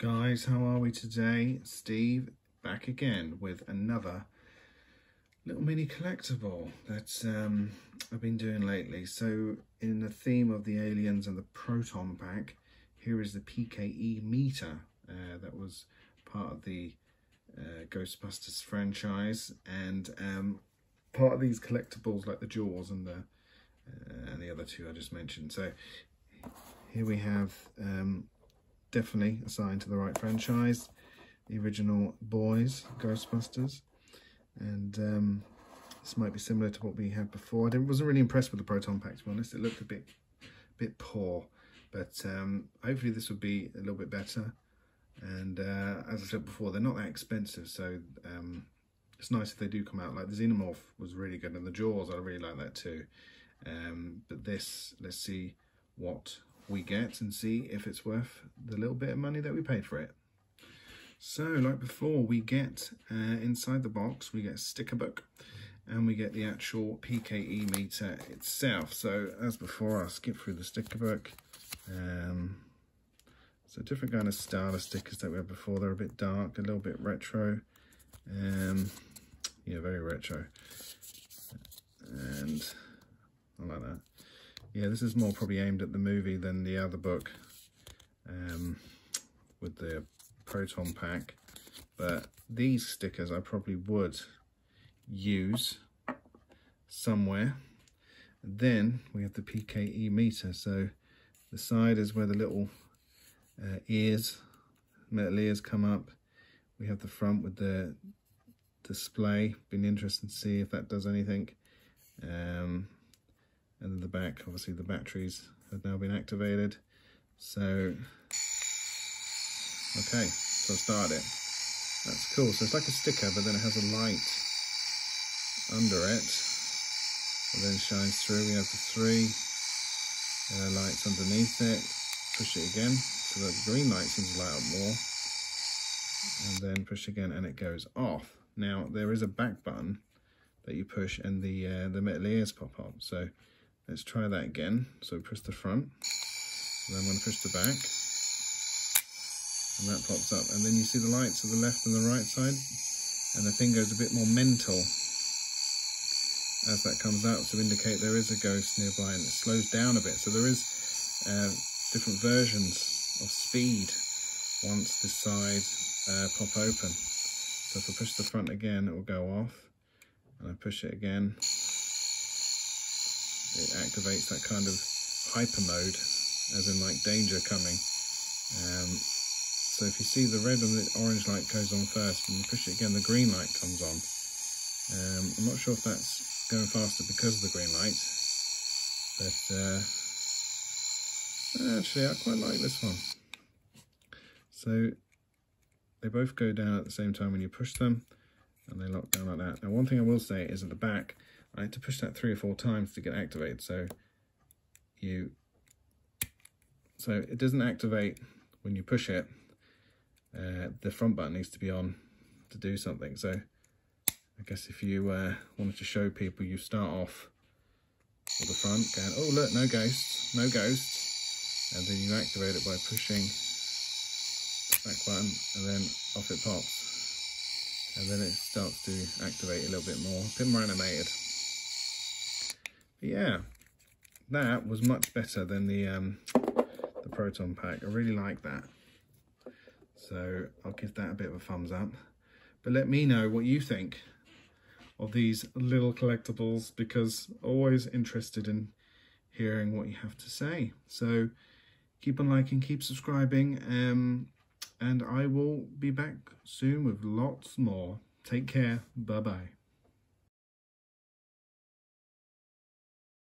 guys how are we today? Steve back again with another little mini collectible that um, i've been doing lately. So in the theme of the aliens and the proton pack here is the pke meter uh, that was part of the uh, ghostbusters franchise. And um, part of these collectibles like the jaws and the uh, and the other two i just mentioned. So here we have um, definitely assigned to the right franchise. The original Boys Ghostbusters. And um, this might be similar to what we had before. I wasn't really impressed with the Proton Pack, to be honest. It looked a bit bit poor. But um, hopefully this would be a little bit better. And uh, as I said before, they're not that expensive. So um, it's nice if they do come out. Like the Xenomorph was really good. And the Jaws, I really like that too. Um, but this, let's see what we get and see if it's worth the little bit of money that we paid for it. So like before, we get uh, inside the box, we get a sticker book and we get the actual PKE meter itself. So as before, I'll skip through the sticker book. Um, so different kind of style of stickers that we had before. They're a bit dark, a little bit retro. Um, yeah, very retro. And I like that. Yeah, this is more probably aimed at the movie than the other book um, with the Proton Pack. But these stickers I probably would use somewhere. then we have the PKE meter. So the side is where the little uh, ears, metal ears come up. We have the front with the display. Been interesting to see if that does anything. Um, and then the back obviously the batteries have now been activated. So okay so I'll start it. That's cool. So it's like a sticker but then it has a light under it and then shines through. We have the three uh, lights underneath it. Push it again so the green light seems to light up more. And then push again and it goes off. Now there is a back button that you push and the uh, the metal ears pop up. So Let's try that again. So press the front, and then I'm going to push the back, and that pops up. And then you see the lights to the left and the right side, and the thing goes a bit more mental as that comes out to indicate there is a ghost nearby, and it slows down a bit. So there is uh, different versions of speed once the sides uh, pop open. So if I push the front again, it will go off, and I push it again, it activates that kind of hyper mode, as in like danger coming. Um, so if you see the red and the orange light goes on first and you push it again, the green light comes on. Um, I'm not sure if that's going faster because of the green light, but uh, actually I quite like this one. So they both go down at the same time when you push them and they lock down like that. Now one thing I will say is at the back, I had to push that three or four times to get activated. So you, so it doesn't activate when you push it. Uh, the front button needs to be on to do something. So I guess if you uh, wanted to show people, you start off with the front going, oh look, no ghosts, no ghosts. And then you activate it by pushing back button and then off it pops. And then it starts to activate a little bit more, a bit more animated. But yeah, that was much better than the um, the Proton Pack. I really like that. So I'll give that a bit of a thumbs up. But let me know what you think of these little collectibles because always interested in hearing what you have to say. So keep on liking, keep subscribing, um, and I will be back soon with lots more. Take care. Bye-bye.